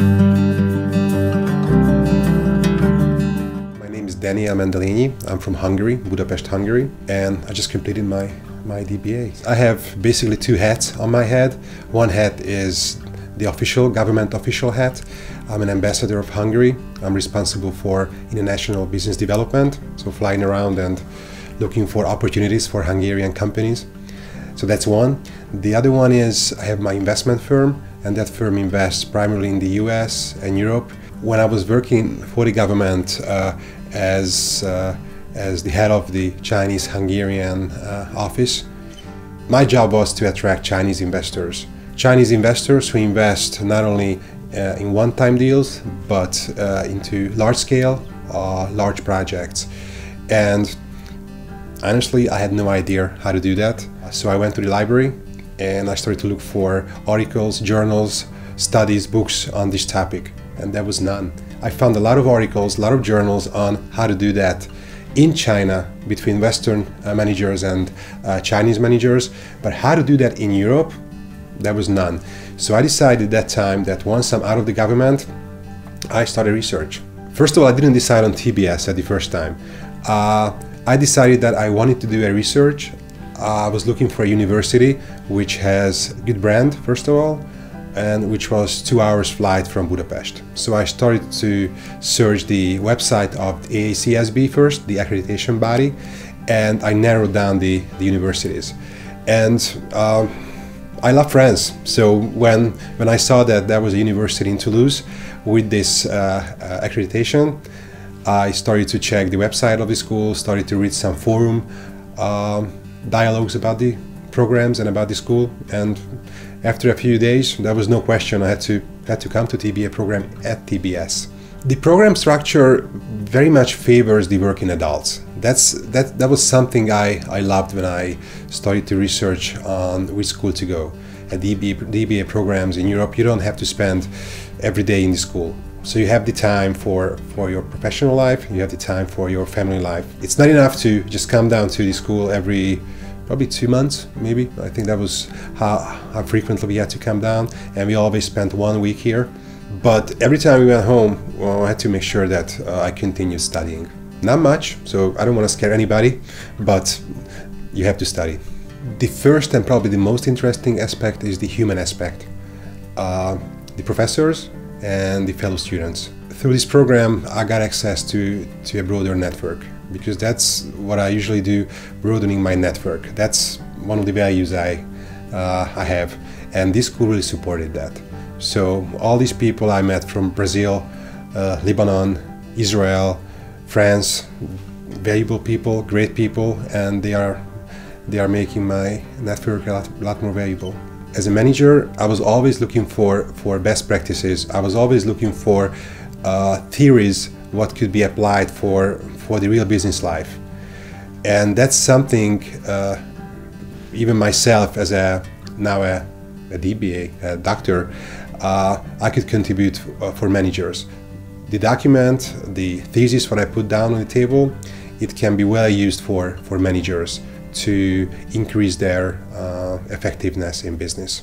My name is Daniel Mendeleyi. I'm from Hungary, Budapest, Hungary, and I just completed my my DBA. I have basically two hats on my head. One hat is the official government official hat. I'm an ambassador of Hungary. I'm responsible for international business development, so flying around and looking for opportunities for Hungarian companies. So that's one. The other one is I have my investment firm and that firm invests primarily in the US and Europe. When I was working for the government uh, as, uh, as the head of the Chinese Hungarian uh, office, my job was to attract Chinese investors. Chinese investors who invest not only uh, in one-time deals but uh, into large-scale, uh, large projects. And honestly, I had no idea how to do that. So I went to the library and I started to look for articles, journals, studies, books on this topic, and there was none. I found a lot of articles, a lot of journals on how to do that in China between Western uh, managers and uh, Chinese managers, but how to do that in Europe there was none. So I decided that time that once I'm out of the government, I started research. First of all, I didn't decide on TBS at the first time. Uh, I decided that I wanted to do a research. I was looking for a university which has good brand, first of all, and which was two hours flight from Budapest. So I started to search the website of the AACSB first, the accreditation body, and I narrowed down the, the universities. And uh, I love France. So when when I saw that there was a university in Toulouse with this uh, uh, accreditation, I started to check the website of the school, started to read some forum um, dialogues about the programs and about the school. And after a few days, there was no question I had to had to come to DBA program at TBS. The program structure very much favors the working adults. That's that that was something I, I loved when I started to research on which school to go. At DBA, DBA programs in Europe, you don't have to spend every day in the school. So you have the time for, for your professional life, you have the time for your family life. It's not enough to just come down to the school every probably two months, maybe. I think that was how, how frequently we had to come down, and we always spent one week here. But every time we went home, well, I had to make sure that uh, I continued studying. Not much, so I don't want to scare anybody, but you have to study. The first and probably the most interesting aspect is the human aspect. Uh, the professors and the fellow students. Through this program, I got access to, to a broader network because that's what I usually do, broadening my network. That's one of the values I, uh, I have, and this school really supported that. So all these people I met from Brazil, uh, Lebanon, Israel, France, valuable people, great people, and they are they are making my network a lot, a lot more valuable. As a manager, I was always looking for for best practices. I was always looking for uh, theories what could be applied for for the real business life, and that's something uh, even myself as a now a, a DBA, a doctor, uh, I could contribute uh, for managers. The document, the thesis, what I put down on the table, it can be well used for, for managers to increase their uh, effectiveness in business.